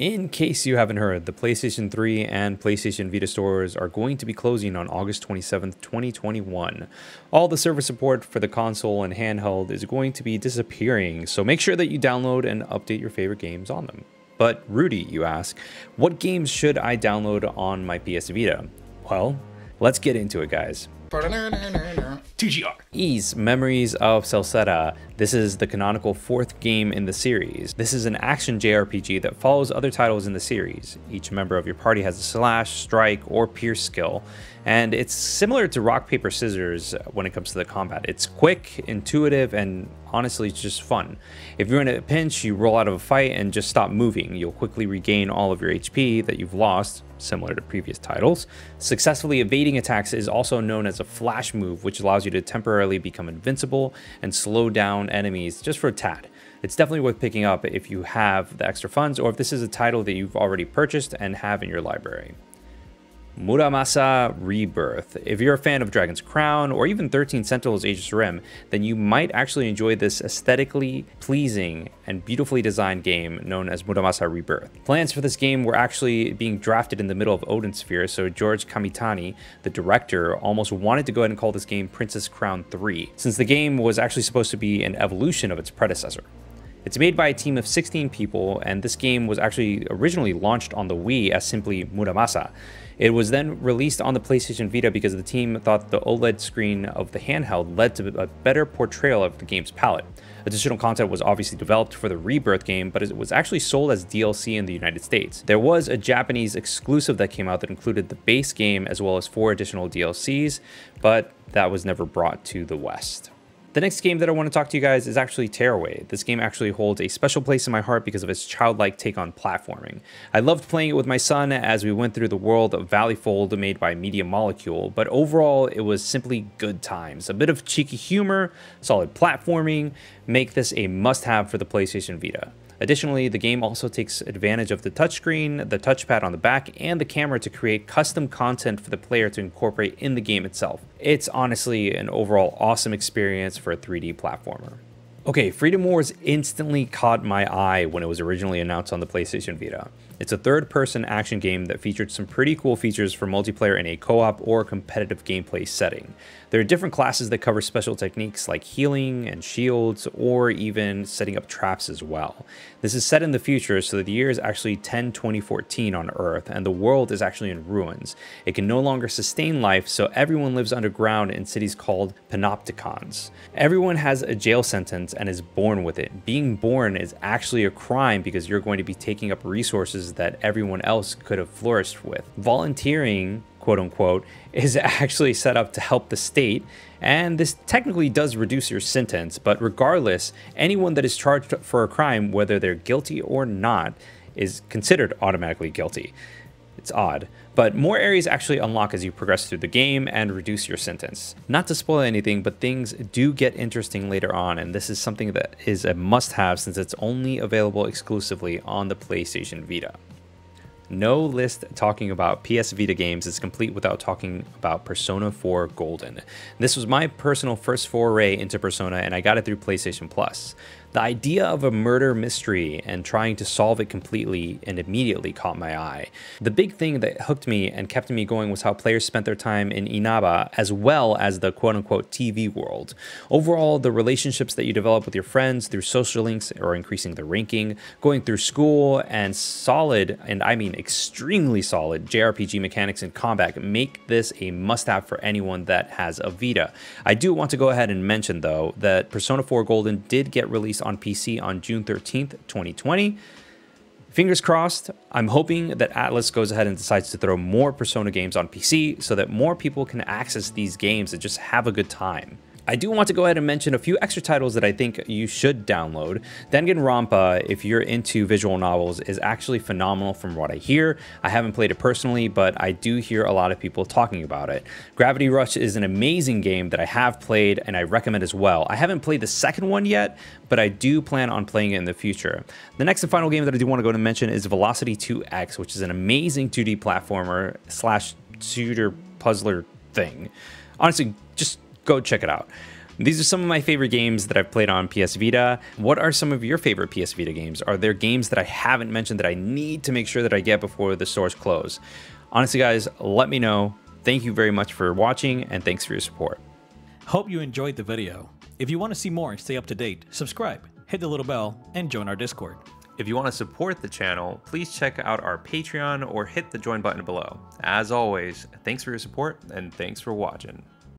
In case you haven't heard, the PlayStation 3 and PlayStation Vita stores are going to be closing on August 27th, 2021. All the service support for the console and handheld is going to be disappearing, so make sure that you download and update your favorite games on them. But Rudy, you ask, what games should I download on my PS Vita? Well, let's get into it, guys. TGR. Ys Memories of Celceta. This is the canonical fourth game in the series. This is an action JRPG that follows other titles in the series. Each member of your party has a slash, strike, or pierce skill, and it's similar to rock, paper, scissors when it comes to the combat. It's quick, intuitive, and honestly it's just fun. If you're in a pinch, you roll out of a fight and just stop moving. You'll quickly regain all of your HP that you've lost, similar to previous titles. Successfully evading attacks is also known as a flash move, which allows you to temporarily become invincible and slow down enemies just for a tad. It's definitely worth picking up if you have the extra funds or if this is a title that you've already purchased and have in your library. Muramasa Rebirth. If you're a fan of Dragon's Crown or even 13 Sentinels Aegis Rim, then you might actually enjoy this aesthetically pleasing and beautifully designed game known as Muramasa Rebirth. Plans for this game were actually being drafted in the middle of Odin Sphere, so George Kamitani, the director, almost wanted to go ahead and call this game Princess Crown 3, since the game was actually supposed to be an evolution of its predecessor. It's made by a team of 16 people, and this game was actually originally launched on the Wii as simply Muramasa. It was then released on the PlayStation Vita because the team thought the OLED screen of the handheld led to a better portrayal of the game's palette. Additional content was obviously developed for the Rebirth game, but it was actually sold as DLC in the United States. There was a Japanese exclusive that came out that included the base game as well as four additional DLCs, but that was never brought to the West. The next game that I want to talk to you guys is actually Tearaway. This game actually holds a special place in my heart because of its childlike take on platforming. I loved playing it with my son as we went through the world of Valleyfold made by Media Molecule, but overall it was simply good times. A bit of cheeky humor, solid platforming, make this a must-have for the PlayStation Vita. Additionally, the game also takes advantage of the touchscreen, the touchpad on the back, and the camera to create custom content for the player to incorporate in the game itself. It's honestly an overall awesome experience for a 3D platformer. Okay, Freedom Wars instantly caught my eye when it was originally announced on the PlayStation Vita. It's a third-person action game that featured some pretty cool features for multiplayer in a co-op or competitive gameplay setting. There are different classes that cover special techniques like healing and shields, or even setting up traps as well. This is set in the future, so that the year is actually 10 2014 on Earth, and the world is actually in ruins. It can no longer sustain life, so everyone lives underground in cities called panopticons. Everyone has a jail sentence and is born with it. Being born is actually a crime because you're going to be taking up resources that everyone else could have flourished with. Volunteering quote unquote, is actually set up to help the state. And this technically does reduce your sentence, but regardless, anyone that is charged for a crime, whether they're guilty or not, is considered automatically guilty. It's odd, but more areas actually unlock as you progress through the game and reduce your sentence. Not to spoil anything, but things do get interesting later on, and this is something that is a must have since it's only available exclusively on the PlayStation Vita. No list talking about PS Vita games is complete without talking about Persona 4 Golden. This was my personal first foray into Persona and I got it through PlayStation Plus. The idea of a murder mystery and trying to solve it completely and immediately caught my eye. The big thing that hooked me and kept me going was how players spent their time in Inaba as well as the quote unquote TV world. Overall, the relationships that you develop with your friends through social links or increasing the ranking, going through school, and solid, and I mean extremely solid, JRPG mechanics and combat make this a must have for anyone that has a Vita. I do want to go ahead and mention though that Persona 4 Golden did get released on PC on June 13th, 2020. Fingers crossed, I'm hoping that Atlus goes ahead and decides to throw more Persona games on PC so that more people can access these games and just have a good time. I do want to go ahead and mention a few extra titles that I think you should download. Danganronpa, if you're into visual novels, is actually phenomenal from what I hear. I haven't played it personally, but I do hear a lot of people talking about it. Gravity Rush is an amazing game that I have played and I recommend as well. I haven't played the second one yet, but I do plan on playing it in the future. The next and final game that I do want to go to mention is Velocity 2X, which is an amazing 2D platformer slash shooter puzzler thing. Honestly, go check it out. These are some of my favorite games that I've played on PS Vita. What are some of your favorite PS Vita games? Are there games that I haven't mentioned that I need to make sure that I get before the stores close? Honestly, guys, let me know. Thank you very much for watching and thanks for your support. Hope you enjoyed the video. If you want to see more and stay up to date, subscribe, hit the little bell, and join our Discord. If you want to support the channel, please check out our Patreon or hit the join button below. As always, thanks for your support and thanks for watching.